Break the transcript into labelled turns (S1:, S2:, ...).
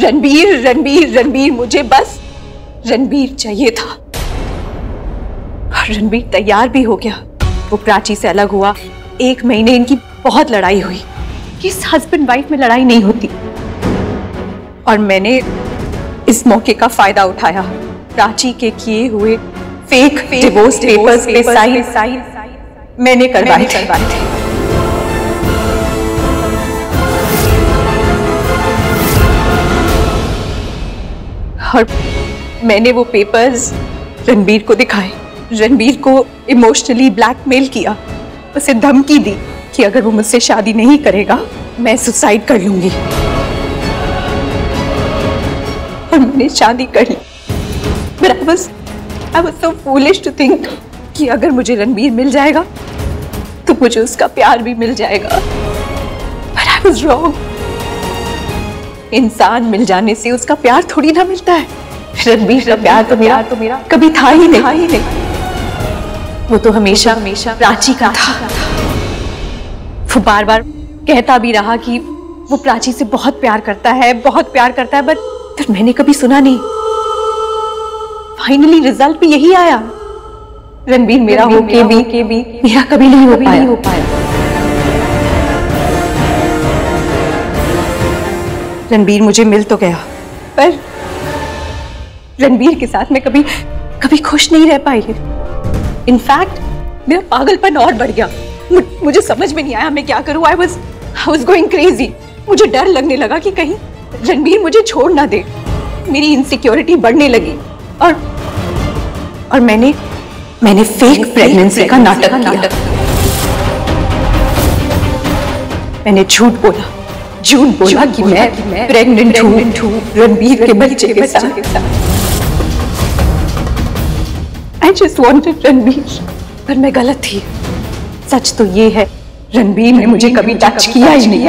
S1: रणबीर रणबीर रणबीर मुझे बस रणबीर चाहिए था। रणबीर तैयार भी हो गया। वो प्राची से अलग हुआ। एक महीने इनकी बहुत लड़ाई हुई। किस हस्बैंड वाइफ में लड़ाई नहीं होती? और मैंने इस मौके का फ़ायदा उठाया। प्राची के किए हुए फेक डिवोर्स पेपर्स पे साइन साइन मैंने करवाए करवाए थे। और मैंने वो पेपर्स रणबीर को दिखाए। रणबीर को इमोशनली ब्लैकमेल किया। उसे धमकी दी कि अगर वो मुझसे शादी नहीं करेगा मैं सुसाइड कर लूँगी। और मैंने शादी कर ली। Was, I was so foolish to think कि अगर मुझे रणबीर मिल जाएगा तो मुझे उसका प्यार भी मिल जाएगा। But I was wrong. इंसान मिल जाने से उसका प्यार थोड़ी ना मिलता है। रणबीर का प्यार तो मेरा तो मेरा कभी था ही नहीं। था ही नहीं। वो तो हमेशा हमेशा प्राची का था। वो बार बार कहता भी रहा कि वो प्राची से बहुत प्यार करता है बहुत प्यार करता है बट फिर मैंने कभी सुना नहीं। फाइनली रिज़ल्ट भी यही आया। रणबीर मेरा हो के भी के भी मेरा कभी नहीं हो पाया। रणबीर मुझे मिल तो गया पर रणबीर के साथ मैं कभी कभी खुश नहीं रह पाई। इनफैक्ट मेरा पागलपन और बढ़ गया। मुझे समझ में नहीं आया मैं क्या करूँ। I was I was going crazy मुझे डर लगने लगा कि कहीं रणबीर मुझे छोड़ ना दे। मेरी इनसिक्योरिटी बढ़ने लगी और और मैंने मैंने फेक प्रेगनेंसी का नाटक किया। मैंने झूठ बोला। झूठ बोला कि मैं प्रेग्नेंट हूँ रणबीर के बच्चे के साथ। आई जस्ट वांटेड रणबीर पर मैं गलत थी। सच तो ये है रणबीर ने मुझे कभी टच किया ही नहीं।